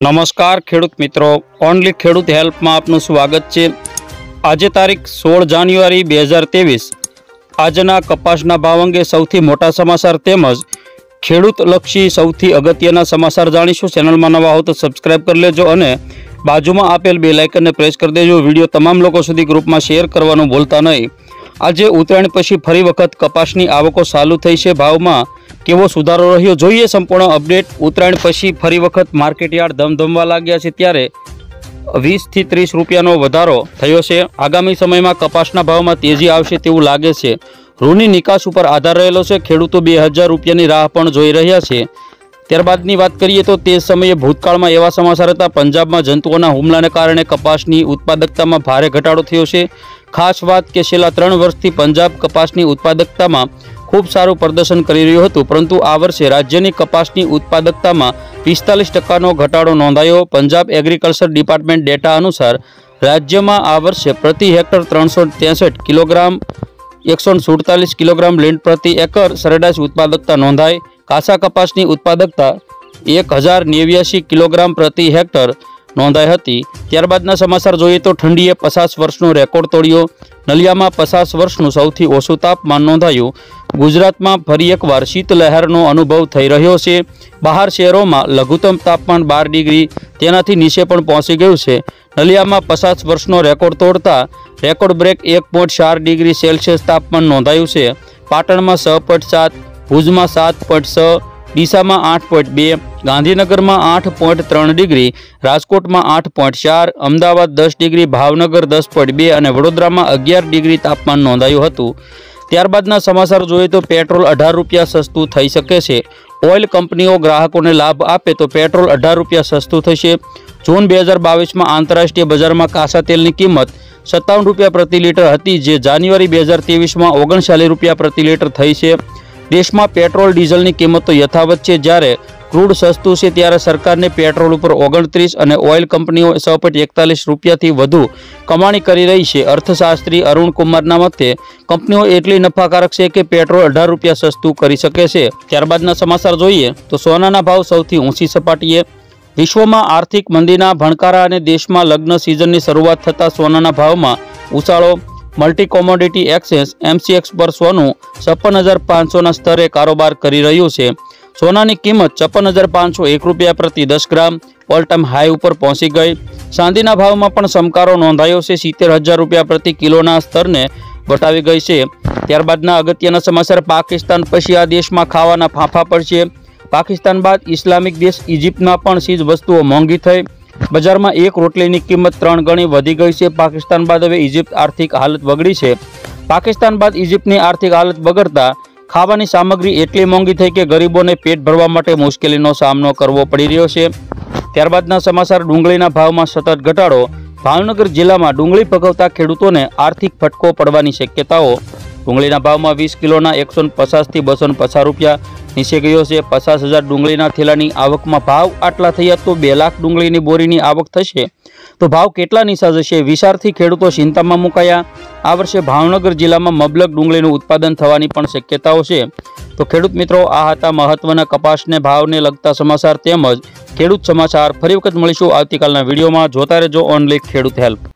નમસ્કાર ખેડૂત મિત્રો. ઓનલી ખેડૂત હેલ્પમાં આપનું સ્વાગત છે. આજે તારીખ સોળ જાન્યુઆરી બે હજાર ત્રેવીસ. આજના કપાસના ભાવ અંગે સૌથી મોટા સમાચાર તેમજ ખેડૂતલક્ષી સૌથી અગત્યના સમાચાર જાણીશું. ચેનલમાં નવા હો તો સબસ્ક્રાઇબ કરી લેજો અને બાજુમાં આપેલ બે લાઇકનને પ્રેસ કરી દેજો. વીડિયો તમામ લોકો સુધી ગ્રુપમાં શેર કરવાનું ભૂલતા નહીં. આજે ઉત્તરાયણ પછી ફરી વખત કપાસની આવકો ચાલુ થઈ છે. ભાવમાં કેવો સુધારો રહ્યો જોઈએ સંપૂર્ણ અપડેટ. ઉત્તરાયણ પછી ફરી વખત માર્કેટ યાર્ડ ધમધમવા લાગ્યા છે ત્યારે વીસથી ત્રીસ રૂપિયાનો વધારો થયો છે. આગામી સમયમાં કપાસના ભાવમાં તેજી આવશે તેવું લાગે છે. રૂની નિકાસ ઉપર આધાર રહેલો છે. ખેડૂતો બે હજાર રૂપિયાની રાહ પણ જોઈ રહ્યા છે. ત્યારબાદની વાત કરીએ તો તે સમયે ભૂતકાળમાં એવા સમાચાર હતા. પંજાબમાં જંતુઓના હુમલાને કારણે કપાસની ઉત્પાદકતામાં ભારે ઘટાડો થયો છે. ખાસ વાત કે છેલ્લા ત્રણ વર્ષથી પંજાબ કપાસની ઉત્પાદકતામાં ખૂબ સારું પ્રદર્શન કરી રહ્યું હતું, પરંતુ આ વર્ષે રાજ્યની કપાસની ઉત્પાદકતામાં પિસ્તાલીસ ટકાનો ઘટાડો નોંધાયો. પંજાબ એગ્રીકલ્ચર ડિપાર્ટમેન્ટ ડેટા અનુસાર, રાજ્યમાં આ વર્ષે પ્રતિ હેક્ટર ત્રણસો ત્રેસઠ કિલોગ્રામ, એકસો સુડતાલીસ કિલોગ્રામ લેન્ડ પ્રતિ એકર સરેરાશ ઉત્પાદકતા નોંધાઈ. કાસા કપાસની ઉત્પાદકતા એક હજાર નેવ્યાસી કિલોગ્રામ પ્રતિ હેક્ટર નોંધાઈ હતી. ત્યારબાદના સમાચાર જોઈએ તો ઠંડીએ પચાસ વર્ષનો રેકોર્ડ તોડ્યો. નલિયામાં પચાસ વર્ષનું સૌથી ઓછું તાપમાન નોંધાયું. ગુજરાતમાં ફરી એકવાર શીતલહેરનો અનુભવ થઈ રહ્યો છે. બહાર શહેરોમાં લઘુત્તમ તાપમાન બાર ડિગ્રી તેનાથી નીચે પણ પહોંચી ગયું છે. નલિયામાં પચાસ વર્ષનો રેકોર્ડ તોડતા રેકોર્ડ બ્રેક એક પોઈન્ટ ચાર ડિગ્રી સેલ્સિયસ તાપમાન નોંધાયું છે. પાટણમાં છ પોઈન્ટ સાત, ભુજમાં સાત પોઈન્ટ છ, ડીસામાં આઠ પોઈન્ટ બે ગાંધીનગરમાં આઠ પોઈન્ટ ત્રણ ડિગ્રી, રાજકોટમાં આઠ પોઈન્ટ ચાર, અમદાવાદ દસ ડિગ્રી, ભાવનગર દસ પોઈન્ટ બે અને વડોદરામાં અગિયાર ડિગ્રી તાપમાન નોંધાયું હતું. ત્યારબાદના સમાચાર જોઈએ તો પેટ્રોલ અઢાર રૂપિયા સસ્તું થઈ શકે છે. ઓઇલ કંપનીઓ ગ્રાહકોને લાભ આપે તો પેટ્રોલ અઢાર રૂપિયા સસ્તું થશે. જૂન બે હજાર બાવીસમાં આંતરરાષ્ટ્રીય બજારમાં કાસા તેલની કિંમત સત્તાવન રૂપિયા પ્રતિ લીટર હતી, જે જાન્યુઆરી બે હજાર ત્રેવીસમાં ઓગણચાલીસ રૂપિયા પ્રતિ લીટર થઈ છે. દેશમાં પેટ્રોલ ડીઝલની કિંમતો યથાવત છે જ્યારે ક્રૂડ સસ્તું છે ત્યારે સરકારને પેટ્રોલ ઉપર ઓગણત્રીસ અને ઓઇલ કંપનીઓ છ એકતાલીસ રૂપિયાથી વધુ કમાણી કરી રહી છે. અર્થશાસ્ત્રી અરુણ કુમારના મતે, કંપનીઓ એટલી નફાકારક છે કે પેટ્રોલ અઢાર રૂપિયા સસ્તું કરી શકે છે. ત્યારબાદના સમાચાર જોઈએ તો સોનાના ભાવ સૌથી ઊંચી સપાટીએ વિશ્વમાં આર્થિક મંદીના ભણકારા અને દેશમાં લગ્ન સિઝનની શરૂઆત થતાં સોનાના ભાવમાં ઉછાળો. મલ્ટી કોમોડિટી એક્સચેન્જ, એમસીએક્સ પર સોનું છપ્પન હજાર પાંચસોના સ્તરે કારોબાર કરી રહ્યું છે. સોનાની કિંમત છપ્પન હજાર પાંચસો એક રૂપિયા પ્રતિ દસ ગ્રામ ઓલ ટાઈમ હાઈ ઉપર પહોંચી ગઈ. ચાંદીના ભાવમાં પણ સમકારો નોંધાયો છે. સિત્તેર હજાર રૂપિયા પ્રતિ કિલોના સ્તરને વટાવી ગઈ છે. ત્યારબાદના અગત્યના સમાચાર પાકિસ્તાન પછી આ દેશમાં ખાવાના ફાંફા પડશે પાકિસ્તાન બાદ ઇસ્લામિક દેશ ઇજિપ્તમાં પણ ચીજ વસ્તુઓ મોંઘી થઈ. બજારમાં એક રોટલીની કિંમત ત્રણ ગણી વધી ગઈ છે. પાકિસ્તાન બાદ હવે ઇજિપ્ત આર્થિક હાલત બગડી છે. પાકિસ્તાન બાદ ઇજિપ્તની આર્થિક હાલત બગડતા ખાવાની સામગ્રી એટલી મોંઘી થઈ કે ગરીબોને પેટ ભરવા માટે મુશ્કેલીનો સામનો કરવો પડી રહ્યો છે. ત્યારબાદના સમાચાર, ડુંગળીના ભાવમાં સતત ઘટાડો. ભાવનગર જિલ્લામાં ડુંગળી પકવતા ખેડૂતોને આર્થિક ફટકો પડવાની શક્યતાઓ ડુંગળીના ભાવમાં વીસ કિલોના એકસો પચાસથી બસો પચાસ રૂપિયા નીચે ગયો છે. પચાસ હજાર ડુંગળીના થેલાની આવકમાં ભાવ આટલા થયા તો બે લાખ ડુંગળીની બોરીની આવક થશે. તો ભાવ કેટલા નીચા જશે? વિશારથી ખેડૂતો ચિંતામાં મુકાયા. આ વર્ષે ભાવનગર જિલ્લામાં મબલક ડુંગળીનું ઉત્પાદન થવાની પણ શક્યતાઓ છે. તો ખેડૂત મિત્રો, આ હતા મહત્વના કપાસને ભાવને લગતા સમાચાર તેમજ ખેડૂત સમાચાર. ફરી વખત મળીશું આવતીકાલના વિડીયોમાં. જોતા રહેજો ઓનલી ખેડૂત હેલ્પ.